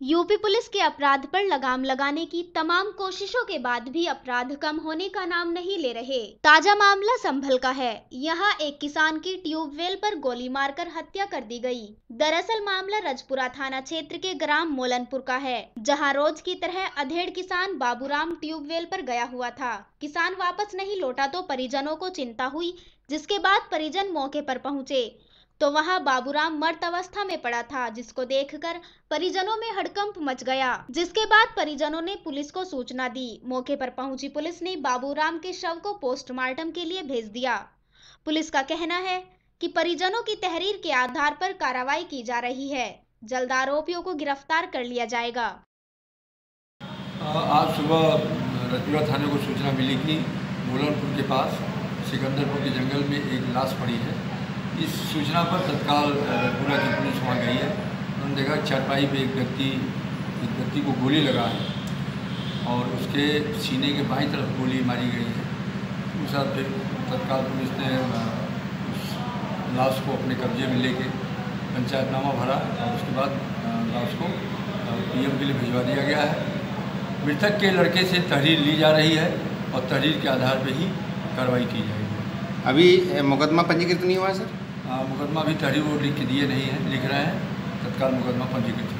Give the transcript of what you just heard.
UP police के अपराध पर लगाम लगाने की तमाम कोशिशों के बाद भी अपराध कम होने का नाम नहीं ले रहे। ताज़ा मामला संभल का है। यहाँ एक किसान की ट्यूबवेल पर गोली मारकर हत्या कर दी गई। दरअसल मामला रजपुरा थाना क्षेत्र के ग्राम मोलनपुर का है, जहाँ रोज की तरह अधेड़ किसान बाबूराम ट्यूबवेल पर गया हुआ था। किसान वापस नहीं लौटा तो परिजनों को चिंता हुई, जिसके बाद परिजन मौके पर पहुँचे। तो वहाँ बाबूराम मर्त अवस्था में पड़ा था, जिसको देखकर परिजनों में हड़कंप मच गया। जिसके बाद परिजनों ने पुलिस को सूचना दी। मौके पर पहुँची पुलिस ने बाबूराम के शव को पोस्टमार्टम के लिए भेज दिया। पुलिस का कहना है कि परिजनों की तहरीर के आधार पर कार्रवाई की जा रही है। जल्द आरोपियों को गिरफ़्तार कर लिया जाएगा। आज सुबह रजपुरा थाने को सूचना मिली कि मोलनपुर के पास सिकंदरपुर के जंगल में एक लाश पड़ी है। इस सूचना पर तत्काल पूरा की पुलिस वहाँ गई है, उन्होंने देखा चारपाई पे एक व्यक्ति एक व्यक्ति को गोली लगा है और उसके सीने के बाईं तरफ़ गोली मारी गई है। उस साथ फिर तत्काल पुलिस ने उस लाश को अपने कब्जे में लेके पंचायतनामा भरा और उसके बाद लाश को पीएम के लिए भिजवा दिया गया है। मृतक के लड़के से तहरीर ली जा रही है और तहरीर के आधार पर ही कार्रवाई की जाएगी। अभी मुकदमा पंजीकृत नहीं हुआ है, सर? मुकदमा भी तहरीर वो लिख दिए नहीं है लिख रहे हैं। तत्काल मुकदमा पंजीकृत